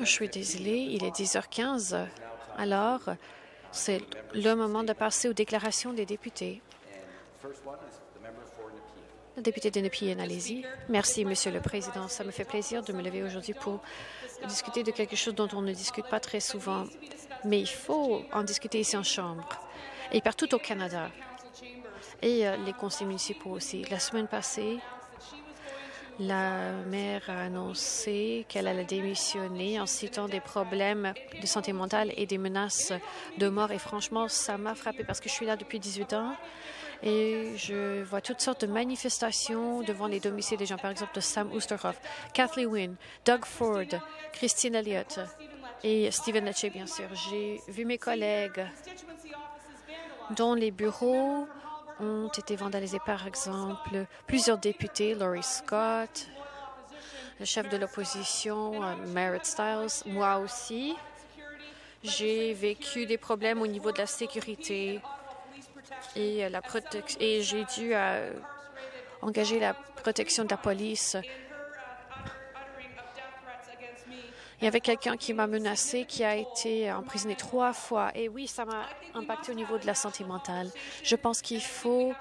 Je suis désolée, il est 10h15. Alors, c'est le moment de passer aux déclarations des députés. Le député de Nepean, allez-y. Merci, Monsieur le Président. Ça me fait plaisir de me lever aujourd'hui pour discuter de quelque chose dont on ne discute pas très souvent, mais il faut en discuter ici en Chambre et partout au Canada et euh, les conseils municipaux aussi. La semaine passée, la maire a annoncé qu'elle allait démissionner en citant des problèmes de santé mentale et des menaces de mort. Et franchement, ça m'a frappé parce que je suis là depuis 18 ans et je vois toutes sortes de manifestations devant les domiciles des gens, par exemple de Sam Oosterhoff, Kathleen Wynne, Doug Ford, Christine Elliott et Stephen Lecce, bien sûr. J'ai vu mes collègues dont les bureaux ont été vandalisés, par exemple, plusieurs députés, Laurie Scott, le chef de l'opposition, euh, Merritt Stiles, moi aussi. J'ai vécu des problèmes au niveau de la sécurité et, euh, la et j'ai dû euh, engager la protection de la police Il y avait quelqu'un qui m'a menacé, qui a été emprisonné trois fois. Et oui, ça m'a impacté au niveau de la santé mentale. Je pense qu'il faut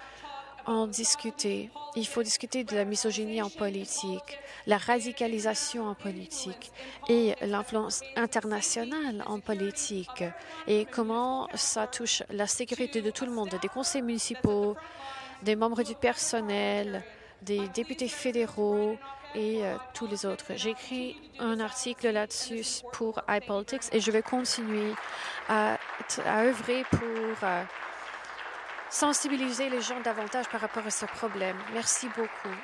en discuter. Il faut discuter de la misogynie en politique, la radicalisation en politique et l'influence internationale en politique et comment ça touche la sécurité de tout le monde, des conseils municipaux, des membres du personnel, des députés fédéraux, et euh, tous les autres. J'ai écrit un article là-dessus pour iPolitics et je vais continuer à, à œuvrer pour euh, sensibiliser les gens davantage par rapport à ce problème. Merci beaucoup.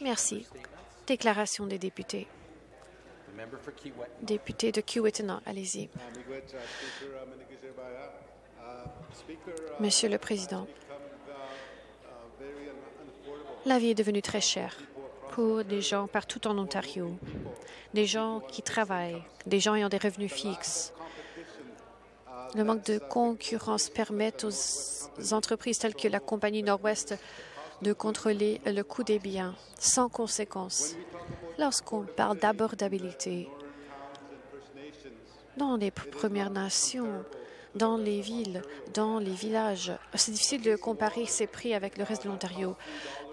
Merci. Déclaration des députés. Député de Kiwetanong, allez-y. Monsieur le Président, la vie est devenue très chère pour des gens partout en Ontario, des gens qui travaillent, des gens ayant des revenus fixes. Le manque de concurrence permet aux entreprises telles que la compagnie Nord-Ouest de contrôler le coût des biens sans conséquence. Lorsqu'on parle d'abordabilité dans les Premières Nations, dans les villes, dans les villages. C'est difficile de comparer ces prix avec le reste de l'Ontario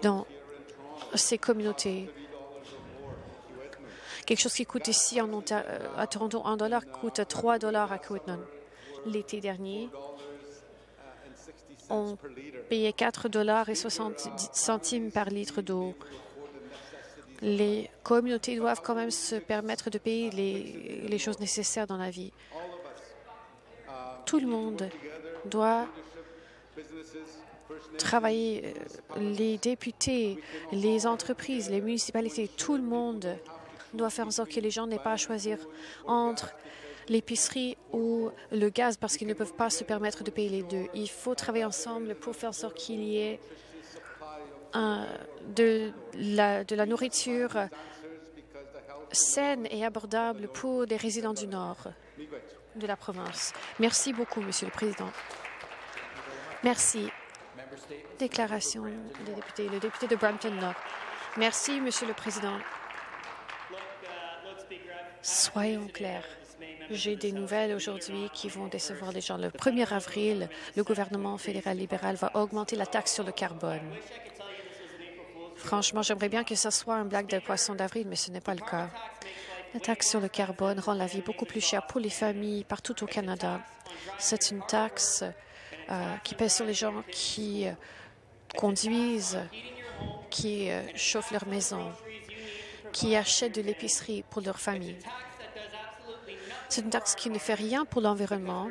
dans ces communautés. Quelque chose qui coûte ici en à Toronto un dollar coûte 3 dollars à Kiwetnon. L'été dernier, on payait 4 dollars et 60 centimes par litre d'eau. Les communautés doivent quand même se permettre de payer les, choses nécessaires dans la vie tout le monde doit travailler, euh, les députés, les entreprises, les municipalités, tout le monde doit faire en sorte que les gens n'aient pas à choisir entre l'épicerie ou le gaz parce qu'ils ne peuvent pas se permettre de payer les deux. Il faut travailler ensemble pour faire en sorte qu'il y ait de, la, nourriture saine et abordable pour les résidents du Nord de la province. Merci beaucoup, Monsieur le Président. Merci. Déclaration des députés. Le député de Brampton Nord. Merci, Monsieur le Président. Soyons clairs. J'ai des nouvelles aujourd'hui qui vont décevoir les gens. Le 1er avril, le gouvernement fédéral libéral va augmenter la taxe sur le carbone. Franchement, j'aimerais bien que ce soit un blague de poisson d'avril, mais ce n'est pas le cas. La taxe sur le carbone rend la vie beaucoup plus chère pour les familles partout au Canada. C'est une taxe euh, qui pèse sur les gens qui euh, conduisent, qui euh, chauffent leur maison, qui achètent de l'épicerie pour leur famille. C'est une taxe qui ne fait rien pour l'environnement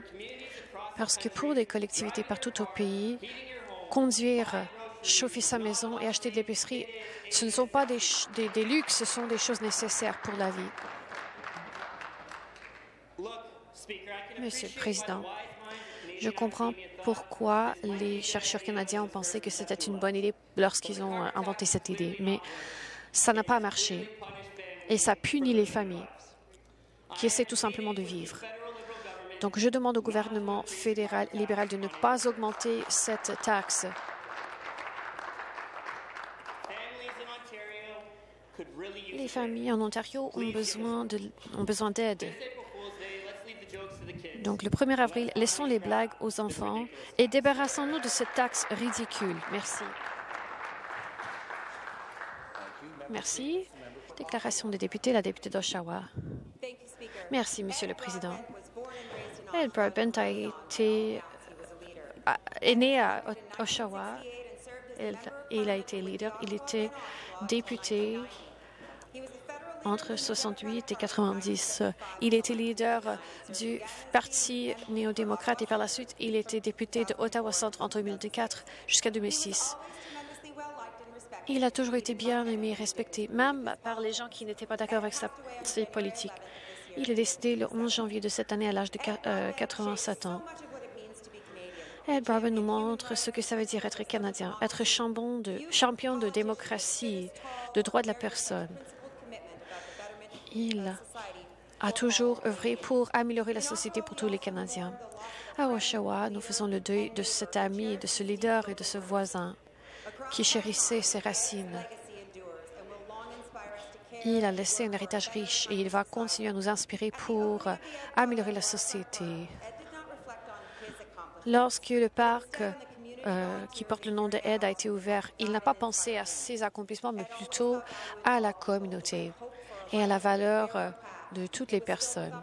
parce que pour des collectivités partout au pays, conduire chauffer sa maison et acheter de l'épicerie, ce ne sont pas des, des, luxes, ce sont des choses nécessaires pour la vie. Monsieur le Président, je comprends pourquoi les chercheurs canadiens ont pensé que c'était une bonne idée lorsqu'ils ont euh, inventé cette idée, mais ça n'a pas marché et ça punit les familles qui essaient tout simplement de vivre. Donc, je demande au gouvernement fédéral libéral de ne pas augmenter cette taxe Les familles en Ontario ont besoin de, ont besoin d'aide. Donc, le 1er avril, laissons les blagues aux enfants et débarrassons-nous de cette taxe ridicule. Merci. Merci. Déclaration des députés, la députée d'Oshawa. Merci, Monsieur le Président. Ed Broadbent a été a- est né à Oshawa. Il, il a été leader. Il était député entre 68 et 90. Il était leader du Parti néo-démocrate et par la suite, il était député de Ottawa-Centre entre 2004 jusqu'à 2006. Il a toujours été bien aimé et respecté, même par les gens qui n'étaient pas d'accord avec sa, ses politiques. Il est décédé le 11 janvier de cette année à l'âge de qua- euh, 87 ans. Ed Broadbent nous montre ce que ça veut dire être Canadien, être champion de, champion de démocratie, de droits de la personne. Il a toujours œuvré pour améliorer la société pour tous les Canadiens. À Oshawa, nous faisons le deuil de cet ami, de ce leader et de ce voisin qui chérissait ses racines. Il a laissé un héritage riche et il va continuer à nous inspirer pour euh, améliorer la société. Lorsque le parc euh, qui porte le nom de Ed a été ouvert, il n'a pas pensé à ses accomplissements, mais plutôt à la communauté et à la valeur euh, de toutes les personnes.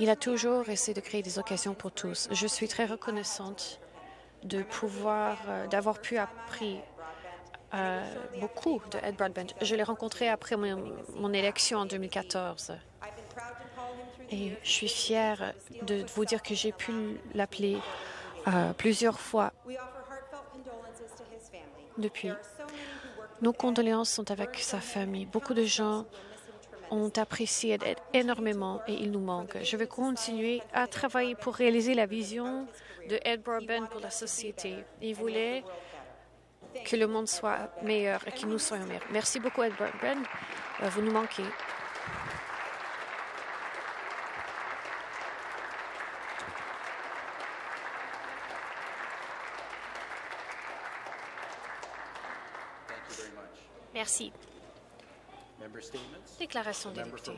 Il a toujours essayé de créer des occasions pour tous. Je suis très reconnaissante de pouvoir, d'avoir pu apprendre euh, beaucoup de Ed Broadbent. Je l'ai rencontré après mon, élection en 2014. Et je suis fière de vous dire que j'ai pu l'appeler euh, plusieurs fois depuis. Nos condoléances sont avec sa famille. Beaucoup de gens ont apprécié Ed énormément et il nous manque. Je vais continuer à travailler pour réaliser la vision de Ed Broadbent pour la société. Il voulait que le monde soit meilleur et que nous soyons meilleurs. Merci beaucoup, Ed Broadbent. Euh, Vous nous manquez. Merci. Déclaration des députés.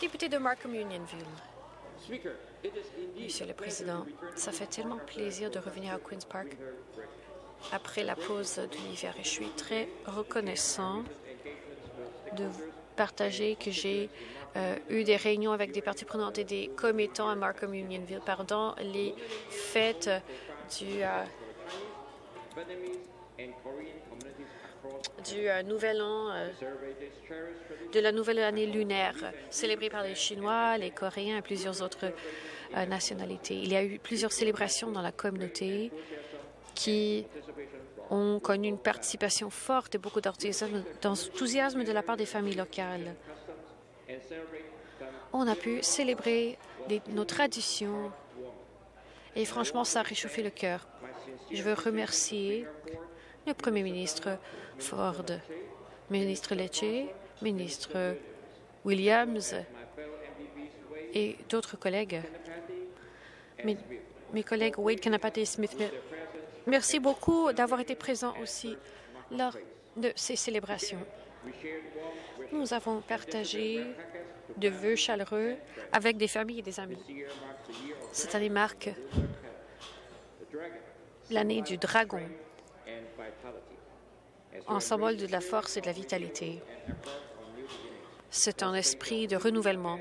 Député de Markham Unionville. Monsieur le Président, ça fait tellement plaisir de revenir à Queen's Park. Après la pause de l'hiver et je suis très reconnaissant de partager que j'ai euh, eu des réunions avec des parties prenantes et des commettants à Markham Unionville pendant les fêtes du, euh, euh, Nouvel An, de la nouvelle année lunaire, célébrée par les Chinois, les Coréens et plusieurs autres nationalités. Il y a eu plusieurs célébrations dans la communauté qui ont connu une participation forte et beaucoup d'enthousiasme de la part des familles locales. On a pu célébrer nos traditions et franchement, ça a réchauffé le cœur. Je veux remercier le Premier ministre Ford, ministre Lecce, ministre Williams et d'autres collègues. Mes, mes collègues Wade Kanapati et Smith. Merci beaucoup d'avoir été présents aussi lors de ces célébrations. Nous avons partagé de vœux chaleureux avec des familles et des amis. Cette année marque l'année du dragon, en symbole de la force et de la vitalité. C'est un esprit de renouvellement.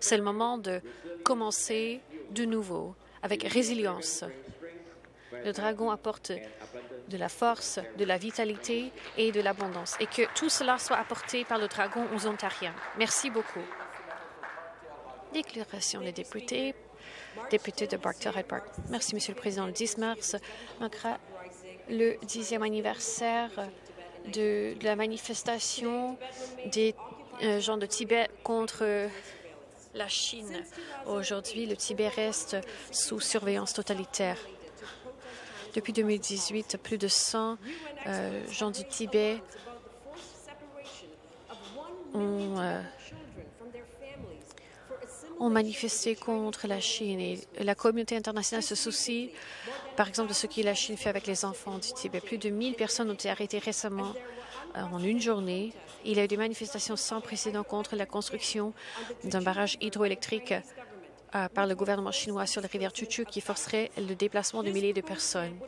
C'est le moment de commencer de nouveau avec résilience. Le dragon apporte de la force, de la vitalité et de l'abondance. Et que tout cela soit apporté par le dragon aux Ontariens. Merci beaucoup. Déclaration des députés. Député de Hyde Park. Merci, Monsieur le Président. Le 10 mars marquera le dixième anniversaire de, de la manifestation des euh, gens de Tibet contre la Chine. Aujourd'hui, le Tibet reste sous surveillance totalitaire. Depuis 2018, plus de 100 euh, gens du Tibet ont, euh, ont manifesté contre la Chine et la communauté internationale se soucie par exemple, de ce que la Chine fait avec les enfants du Tibet. Plus de 1000 personnes ont été arrêtées récemment euh, en une journée. Il y a eu des manifestations sans précédent contre la construction d'un barrage hydroélectrique par le gouvernement chinois sur la rivière Chuchu qui forcerait le déplacement de milliers de personnes.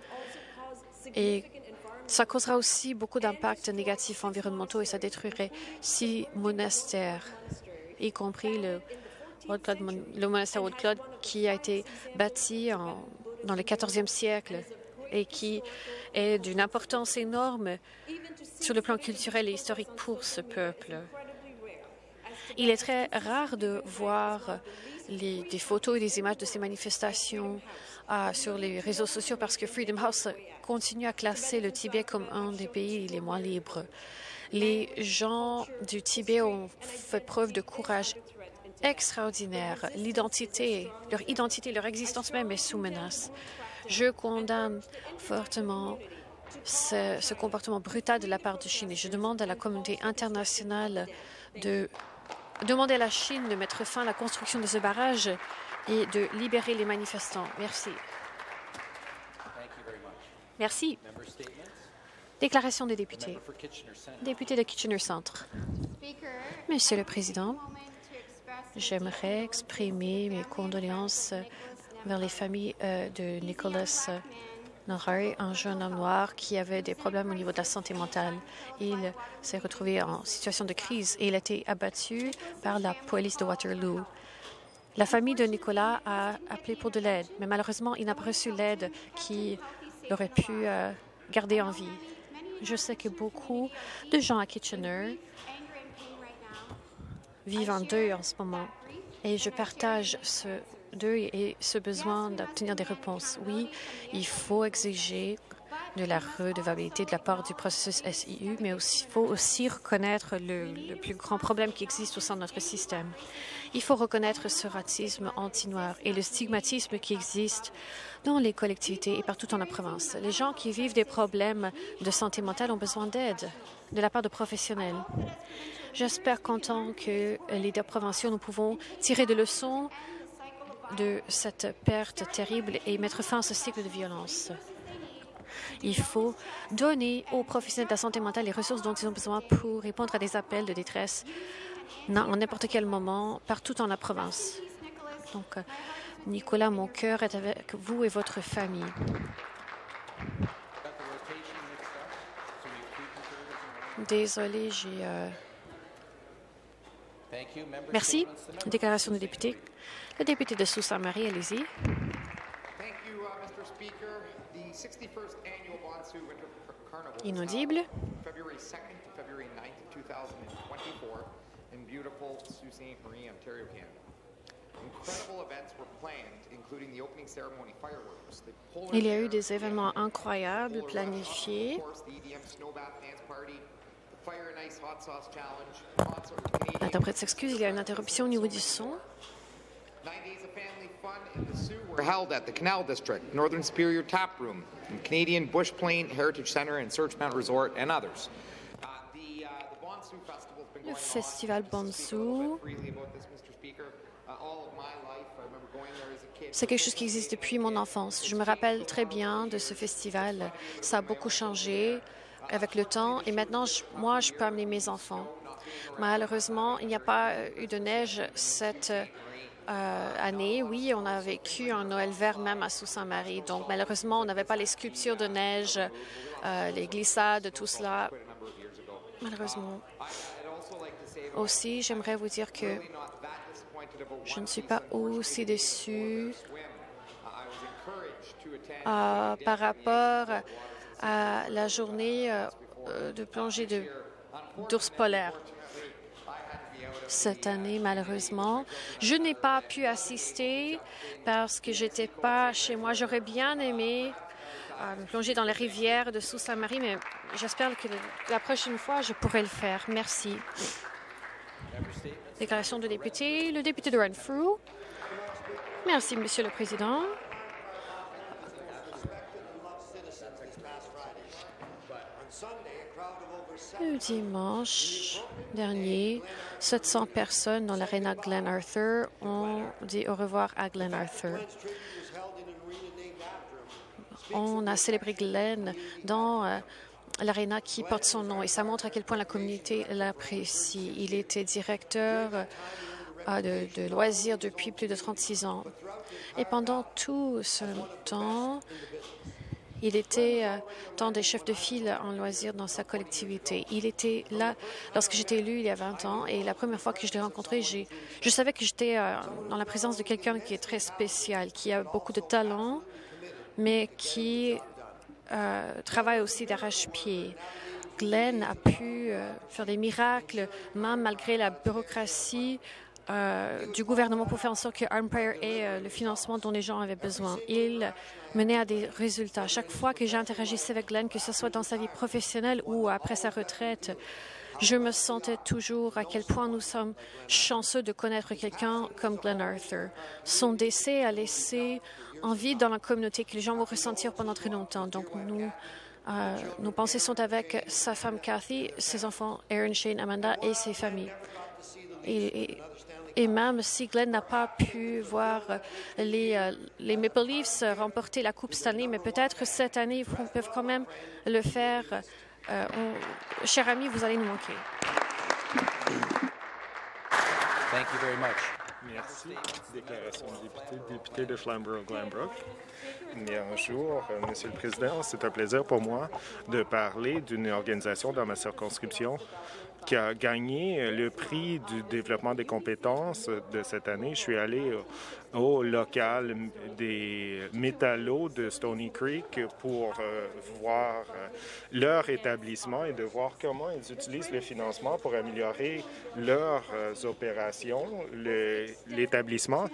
Et ça causera aussi beaucoup d'impacts négatifs environnementaux et ça détruirait six monastères, y compris le, monastère Haute-Claude qui a été bâti dans le 14e siècle et qui est d'une importance énorme sur le plan culturel et historique pour ce peuple. Il est très rare de voir les- des photos et des images de ces manifestations euh, sur les réseaux sociaux parce que Freedom House continue à classer le Tibet comme un des pays les moins libres. Les gens du Tibet ont fait preuve de courage extraordinaire. L'identité, leur identité, leur existence même est sous menace. Je condamne fortement ce, ce comportement brutal de la part de Chine et je demande à la communauté internationale de demander à la Chine de mettre fin à la construction de ce barrage et de libérer les manifestants. Merci. Merci. Déclaration des députés. Député de Kitchener Centre. Monsieur le Président, j'aimerais exprimer mes condoléances vers les familles euh, de Nicholas un jeune homme noir qui avait des problèmes au niveau de la santé mentale. Il s'est retrouvé en situation de crise et il a été abattu par la police de Waterloo. La famille de Nicolas a appelé pour de l'aide, mais malheureusement, il n'a pas reçu l'aide qui l'aurait pu euh, garder en vie. Je sais que beaucoup de gens à Kitchener vivent en deuil en ce moment et je partage ce et ce besoin d'obtenir des réponses. Oui, il faut exiger de la redevabilité de la part du processus SIU, mais il faut aussi reconnaître le, plus grand problème qui existe au sein de notre système. Il faut reconnaître ce racisme anti-noir et le stigmatisme qui existe dans les collectivités et partout dans la province. Les gens qui vivent des problèmes de santé mentale ont besoin d'aide de la part de professionnels. J'espère qu'en tant que leaders provinciaux, nous pouvons tirer des leçons de cette perte terrible et mettre fin à ce cycle de violence. Il faut donner aux professionnels de la santé mentale les ressources dont ils ont besoin pour répondre à des appels de détresse en n'importe quel moment, partout dans la province. Donc, euh, Nicolas, mon cœur est avec vous et votre famille. Got the rotation Merci. Déclaration du député. Le député de Sault-Saint-Marie, allez-y. Thank you, uh, Mr. Speaker. The 61st annual Bonsu Winter Carnival is Inaudible. held February 2nd to February 9th, 2024 in beautiful Sault Ste. Marie, Ontario, Canada. Incredible events were planned, including the opening ceremony fireworks, the polar Il y a eu des événements incroyables planifiés. L'interprète s'excuse, il y a une interruption au niveau du son. Were held at the Canal District, Northern Superior Tap Room, Canadian Bush Plain Heritage Center and Searchmount Resort, and others. Uh, uh, Le festival Bonsu. Uh. C'est quelque chose qui existe depuis mon enfance. Je me rappelle très bien de ce festival. Ça a beaucoup changé avec le temps et maintenant, je- moi, je peux amener mes enfants. Malheureusement, il n'y a pas euh, eu de neige cette euh, année. Oui, on a vécu un Noël vert même à Sault-Saint-Marie. Donc, malheureusement, on n'avait pas les sculptures de neige, euh, les glissades, tout cela. Malheureusement. Aussi, j'aimerais vous dire que je ne suis pas aussi déçue euh, par rapport à la journée euh, euh, de plongée de- d'ours polaires. Cette année, malheureusement, je n'ai pas pu assister parce que j'étais pas chez moi. J'aurais bien aimé euh, me plonger dans les rivières de Sault-Saint-Marie, mais j'espère que la prochaine fois, je pourrai le faire. Merci. Déclaration de député. Le député de Renfrew. Merci, Monsieur le Président. Le dimanche dernier, 700 personnes dans l'aréna Glen Arthur ont dit au revoir à Glen Arthur. on a célébré Glenn dans euh, l'aréna qui porte son nom et ça montre à quel point la communauté l'apprécie. Il était directeur euh, de loisirs depuis plus de 36 ans. Et pendant tout ce temps, il était euh, dans des chefs de file en loisirs dans sa collectivité. Il était là lorsque j'étais élu il y a 20 ans et la première fois que je l'ai rencontré, je savais que j'étais euh, dans la présence de quelqu'un qui est très spécial, qui a beaucoup de talent, mais qui euh, travaille aussi d'arrache-pied. Glenn a pu euh, faire des miracles, même malgré la bureaucratie euh, du gouvernement pour faire en sorte que Empire ait euh, le financement dont les gens avaient besoin. Il menait à des résultats. Chaque fois que j'interagissais avec Glenn, que ce soit dans sa vie professionnelle ou après sa retraite, je me sentais toujours à quel point nous sommes chanceux de connaître quelqu'un comme Glenn Arthur. Son décès a laissé envie dans la communauté que les gens vont ressentir pendant très longtemps. Donc, nous, euh, nos pensées sont avec sa femme Kathy, ses enfants Aaron, Shane, Amanda et ses familles. Et, et- et même si Glenn n'a pas pu voir euh, les, euh, les Maple Leafs remporter la Coupe Stanley, mais peut-être cette année, ils peuvent quand même le faire. Euh, on- Cher ami, vous allez nous manquer. Thank you very much. Merci. Déclaration de député, député de Flamborough-Glanbrook. Bien, Bonjour, Monsieur le Président. C'est un plaisir pour moi de parler d'une organisation dans ma circonscription qui a gagné euh, le prix du développement des compétences de cette année. Je suis allé au, au local des métallos de Stony Creek pour euh, voir euh, leur établissement et de voir comment ils utilisent le financement pour améliorer leurs euh, opérations. L'établissement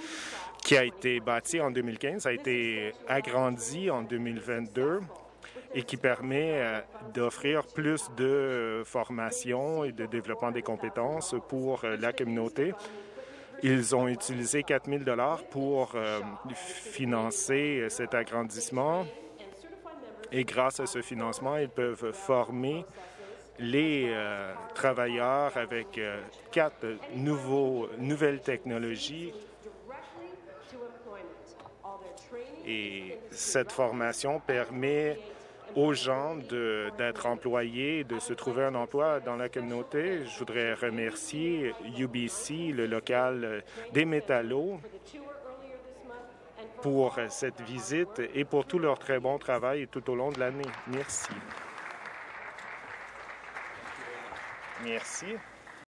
qui a été bâti en 2015 a été agrandi en 2022 et qui permet euh, d'offrir plus de euh, formation et de développement des compétences pour euh, la communauté. Ils ont utilisé 4 000 pour financer cet agrandissement et grâce à ce financement, ils peuvent former les travailleurs avec quatre nouvelles technologies et cette formation permet aux gens d'être employés, de se trouver un emploi dans la communauté. Je voudrais remercier UBC, le local euh, des métallos, pour cette visite et pour tout leur très bon travail tout au long de l'année. Merci. Merci.